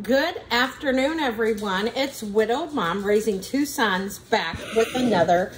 Good afternoon, everyone. It's Widowed Mom raising two sons back with another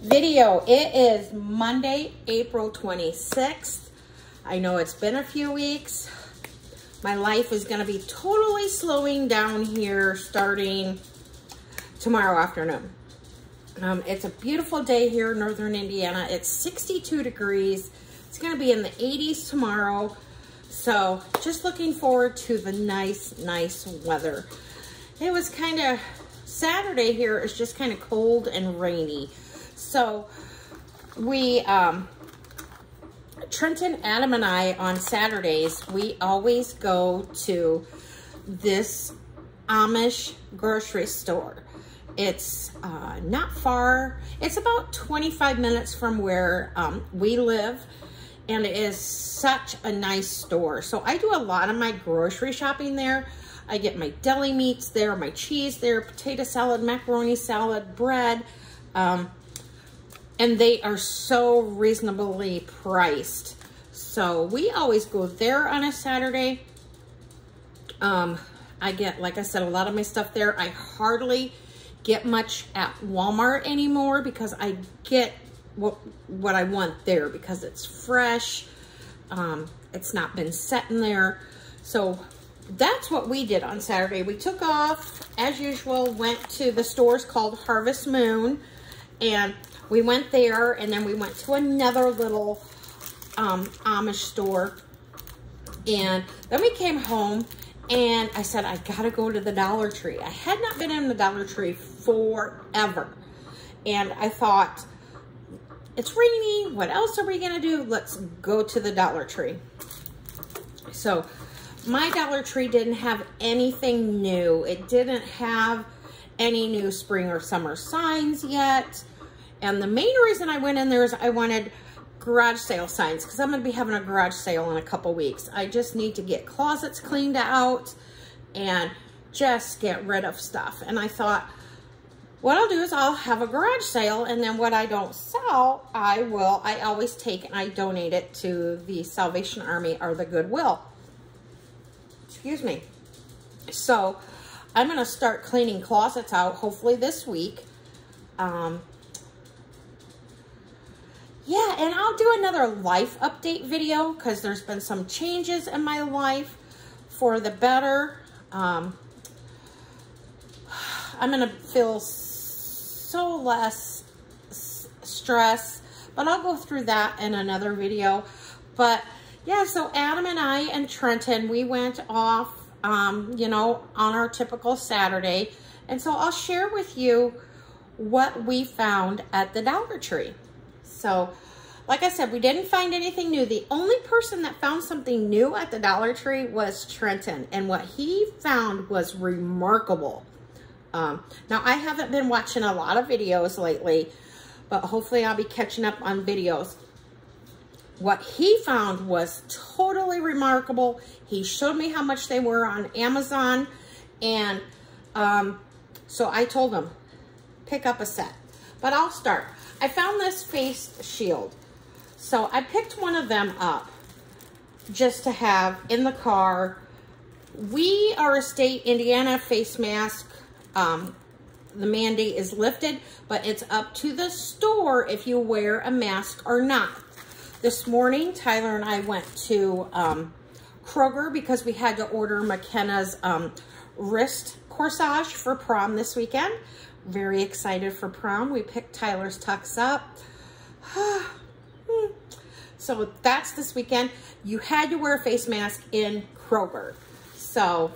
video. It is Monday, April 26th. I know it's been a few weeks. My life is going to be totally slowing down here starting tomorrow afternoon. Um, it's a beautiful day here in Northern Indiana. It's 62 degrees. It's going to be in the 80s tomorrow. So just looking forward to the nice, nice weather. It was kind of, Saturday here is just kind of cold and rainy. So we, um, Trenton, Adam, and I on Saturdays, we always go to this Amish grocery store. It's uh, not far. It's about 25 minutes from where um, we live and it is such a nice store. So I do a lot of my grocery shopping there. I get my deli meats there, my cheese there, potato salad, macaroni salad, bread. Um, and they are so reasonably priced. So we always go there on a Saturday. Um, I get, like I said, a lot of my stuff there. I hardly get much at Walmart anymore because I get what, what I want there because it's fresh. Um, it's not been set in there. So that's what we did on Saturday. We took off, as usual, went to the stores called Harvest Moon. And we went there, and then we went to another little um, Amish store. And then we came home, and I said, I gotta go to the Dollar Tree. I had not been in the Dollar Tree forever. And I thought, it's rainy. What else are we going to do? Let's go to the Dollar Tree. So my Dollar Tree didn't have anything new. It didn't have any new spring or summer signs yet. And the main reason I went in there is I wanted garage sale signs because I'm going to be having a garage sale in a couple weeks. I just need to get closets cleaned out and just get rid of stuff. And I thought, what I'll do is I'll have a garage sale and then what I don't sell, I will, I always take and I donate it to the Salvation Army or the Goodwill. Excuse me. So I'm going to start cleaning closets out hopefully this week. Um, yeah, and I'll do another life update video because there's been some changes in my life for the better. Um, I'm going to feel so less stress, but I'll go through that in another video. But yeah, so Adam and I and Trenton, we went off, um, you know, on our typical Saturday. And so I'll share with you what we found at the Dollar Tree. So, like I said, we didn't find anything new. The only person that found something new at the Dollar Tree was Trenton. And what he found was remarkable. Um, now, I haven't been watching a lot of videos lately, but hopefully I'll be catching up on videos. What he found was totally remarkable. He showed me how much they were on Amazon, and um, so I told him, pick up a set. But I'll start. I found this face shield. So I picked one of them up just to have in the car. We are a state Indiana face mask um, the mandate is lifted, but it's up to the store if you wear a mask or not. This morning, Tyler and I went to um, Kroger because we had to order McKenna's um, wrist corsage for prom this weekend. Very excited for prom. We picked Tyler's tux up. so that's this weekend. You had to wear a face mask in Kroger. So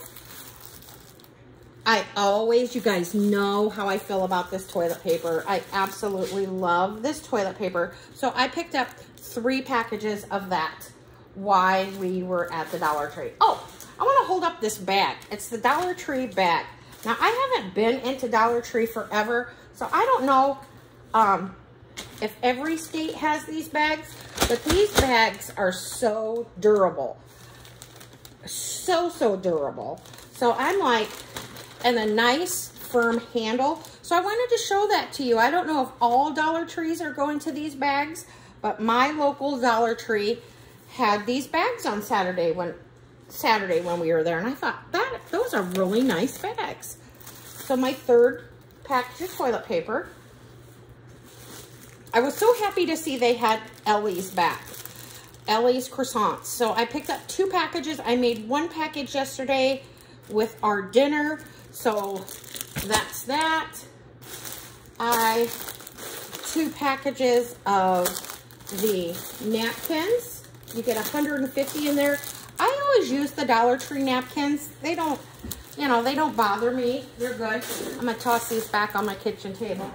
I always, you guys know how I feel about this toilet paper. I absolutely love this toilet paper. So I picked up three packages of that while we were at the Dollar Tree. Oh, I want to hold up this bag. It's the Dollar Tree bag. Now, I haven't been into Dollar Tree forever, so I don't know um, if every state has these bags, but these bags are so durable. So, so durable. So I'm like, and a nice firm handle. So I wanted to show that to you. I don't know if all Dollar Trees are going to these bags, but my local Dollar Tree had these bags on Saturday when Saturday when we were there, and I thought, that those are really nice bags. So my third package of toilet paper. I was so happy to see they had Ellie's back. Ellie's croissants. So I picked up two packages. I made one package yesterday with our dinner. So that's that. I, two packages of the napkins. You get 150 in there. I always use the Dollar Tree napkins. They don't, you know, they don't bother me. They're good. I'm going to toss these back on my kitchen table.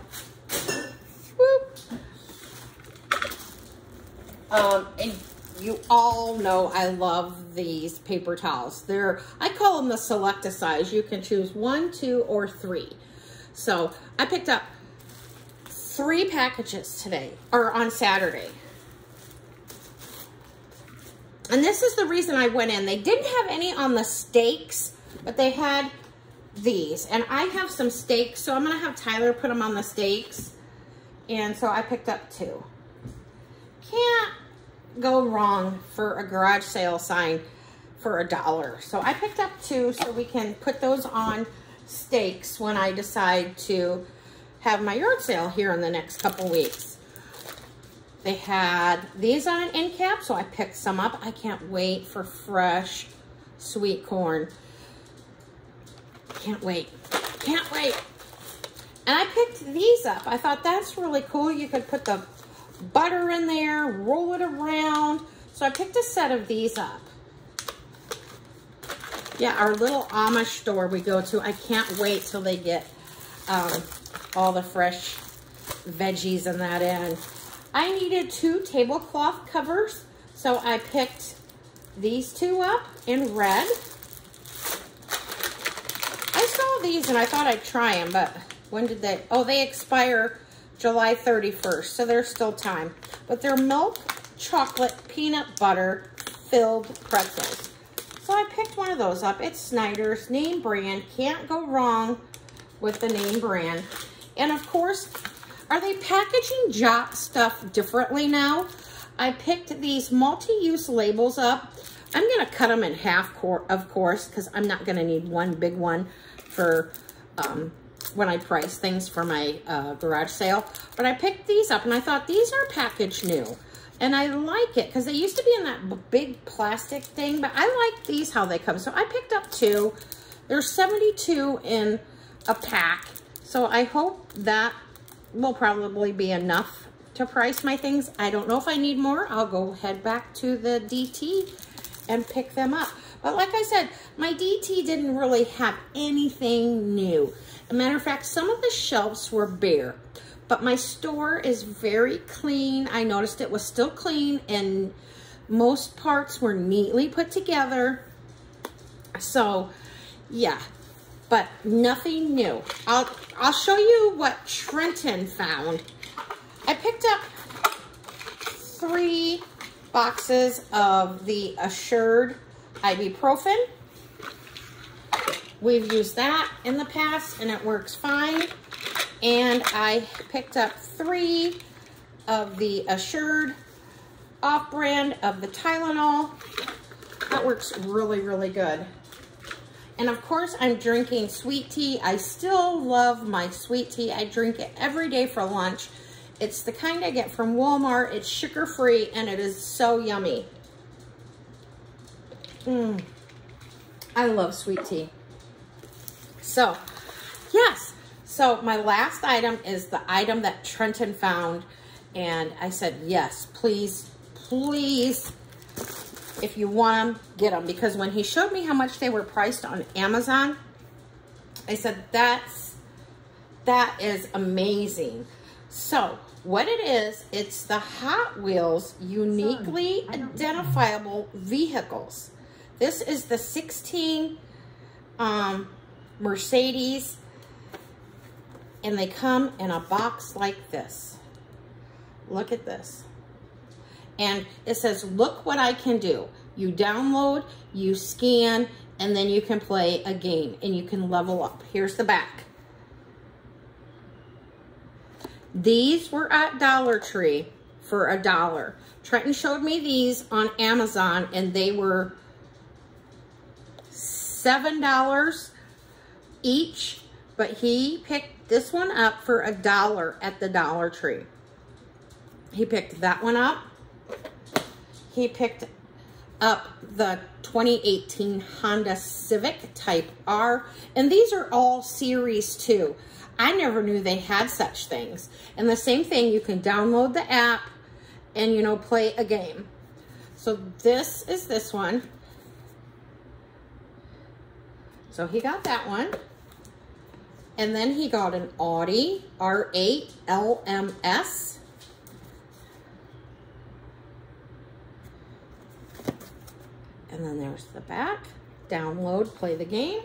Whoop. Um, and you all know I love these paper towels. They're, I call them the Select-A-Size. You can choose one, two, or three. So I picked up three packages today, or on Saturday. And this is the reason I went in. They didn't have any on the stakes, but they had these. And I have some stakes, so I'm going to have Tyler put them on the stakes. And so I picked up two. Can't go wrong for a garage sale sign for a dollar. So I picked up two so we can put those on stakes when I decide to have my yard sale here in the next couple weeks. They had these on an end cap, so I picked some up. I can't wait for fresh sweet corn. Can't wait. Can't wait. And I picked these up. I thought that's really cool. You could put the butter in there, roll it around. So I picked a set of these up. Yeah, our little Amish store we go to. I can't wait till they get um, all the fresh veggies and that in. I needed two tablecloth covers, so I picked these two up in red. I saw these and I thought I'd try them, but when did they? Oh, they expire July 31st, so there's still time. But they're milk, chocolate, peanut butter filled pretzels. So I picked one of those up. It's Snyder's name brand. Can't go wrong with the name brand. And of course, are they packaging Jot stuff differently now? I picked these multi-use labels up. I'm going to cut them in half, of course, because I'm not going to need one big one for um, when I price things for my uh, garage sale. But I picked these up, and I thought these are packaged new. And I like it, because they used to be in that big plastic thing, but I like these, how they come. So I picked up two. There's 72 in a pack. So I hope that will probably be enough to price my things. I don't know if I need more. I'll go head back to the DT and pick them up. But like I said, my DT didn't really have anything new. a matter of fact, some of the shelves were bare. But my store is very clean. I noticed it was still clean and most parts were neatly put together. So, yeah, but nothing new. I'll, I'll show you what Trenton found. I picked up three boxes of the Assured ibuprofen. We've used that in the past and it works fine. And I picked up three of the Assured off-brand of the Tylenol. That works really, really good. And of course, I'm drinking sweet tea. I still love my sweet tea. I drink it every day for lunch. It's the kind I get from Walmart. It's sugar-free, and it is so yummy. Mmm. I love sweet tea. So, yes. So, my last item is the item that Trenton found. And I said, yes, please, please if you want them, get them. Because when he showed me how much they were priced on Amazon, I said, that's, that is amazing. So what it is, it's the Hot Wheels uniquely identifiable vehicles. This is the 16 um, Mercedes and they come in a box like this. Look at this and it says, look what I can do. You download, you scan, and then you can play a game and you can level up. Here's the back. These were at Dollar Tree for a dollar. Trenton showed me these on Amazon and they were $7 each, but he picked this one up for a dollar at the Dollar Tree. He picked that one up. He picked up the 2018 Honda Civic Type R. And these are all Series 2. I never knew they had such things. And the same thing, you can download the app and, you know, play a game. So this is this one. So he got that one. And then he got an Audi R8 LMS. And then there's the back. Download, play the game.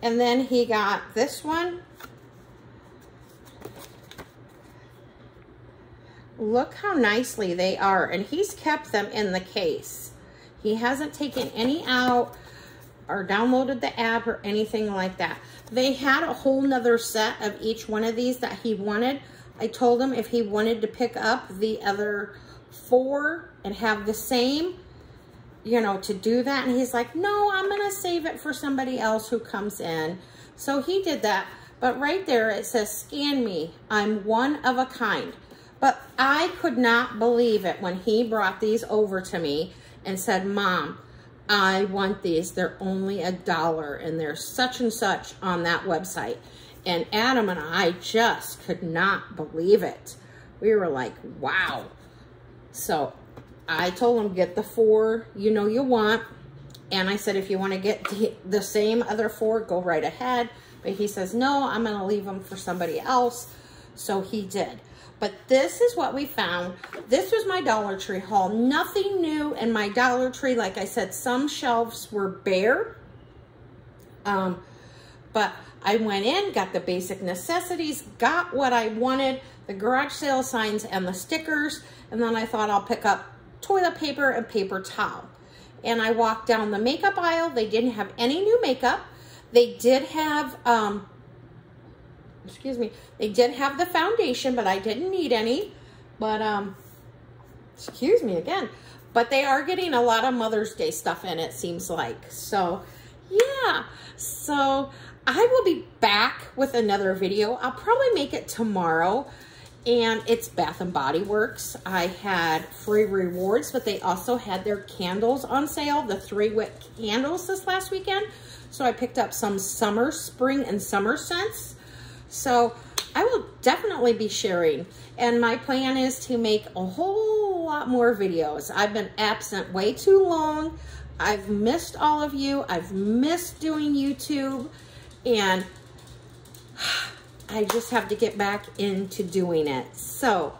And then he got this one. Look how nicely they are. And he's kept them in the case. He hasn't taken any out or downloaded the app or anything like that. They had a whole nother set of each one of these that he wanted. I told him if he wanted to pick up the other four and have the same, you know, to do that. And he's like, no, I'm going to save it for somebody else who comes in. So he did that. But right there, it says, scan me. I'm one of a kind. But I could not believe it when he brought these over to me and said, Mom, I want these. They're only a dollar and they're such and such on that website. And Adam and I just could not believe it. We were like, wow. So I told him, get the four you know you want. And I said, if you want to get the same other four, go right ahead. But he says, no, I'm going to leave them for somebody else. So he did. But this is what we found. This was my Dollar Tree haul. Nothing new in my Dollar Tree. Like I said, some shelves were bare. Um, but I went in, got the basic necessities, got what I wanted, the garage sale signs and the stickers. And then I thought I'll pick up toilet paper and paper towel. And I walked down the makeup aisle. They didn't have any new makeup. They did have, um, excuse me, they did have the foundation, but I didn't need any. But, um, excuse me again. But they are getting a lot of Mother's Day stuff in, it seems like. So, yeah. So, I will be back with another video. I'll probably make it tomorrow and it's Bath and Body Works. I had free rewards, but they also had their candles on sale, the three wick candles this last weekend. So I picked up some summer, spring, and summer scents. So I will definitely be sharing. And my plan is to make a whole lot more videos. I've been absent way too long. I've missed all of you. I've missed doing YouTube. And I just have to get back into doing it. So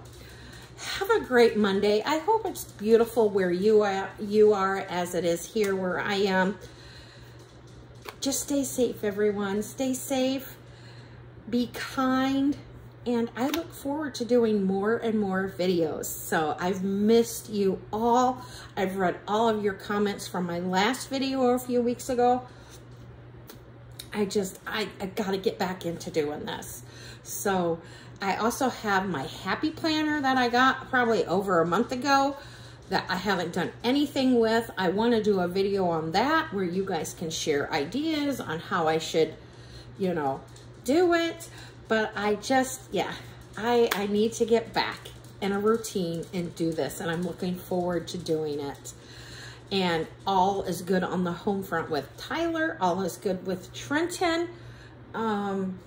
have a great Monday. I hope it's beautiful where you are, you are as it is here where I am. Just stay safe, everyone. Stay safe. Be kind. And I look forward to doing more and more videos. So I've missed you all. I've read all of your comments from my last video a few weeks ago. I just, I, I got to get back into doing this. So I also have my happy planner that I got probably over a month ago that I haven't done anything with. I want to do a video on that where you guys can share ideas on how I should, you know, do it. But I just, yeah, I, I need to get back in a routine and do this. And I'm looking forward to doing it and all is good on the home front with Tyler. All is good with Trenton. Um,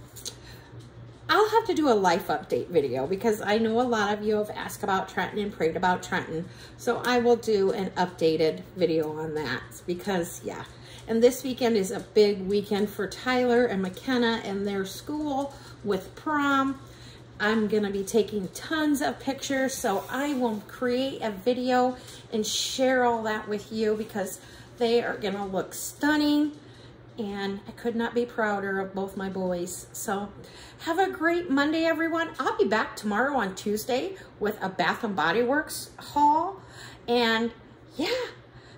I'll have to do a life update video because I know a lot of you have asked about Trenton and prayed about Trenton. So I will do an updated video on that because, yeah. And this weekend is a big weekend for Tyler and McKenna and their school with prom. I'm going to be taking tons of pictures, so I will create a video and share all that with you because they are going to look stunning and I could not be prouder of both my boys. So have a great Monday, everyone. I'll be back tomorrow on Tuesday with a Bath & Body Works haul. And yeah,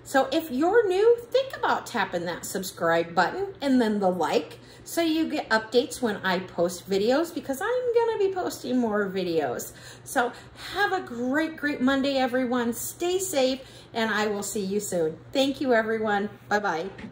so if you're new, think about tapping that subscribe button and then the like so you get updates when I post videos because I'm going to be posting more videos. So have a great, great Monday, everyone. Stay safe, and I will see you soon. Thank you, everyone. Bye-bye.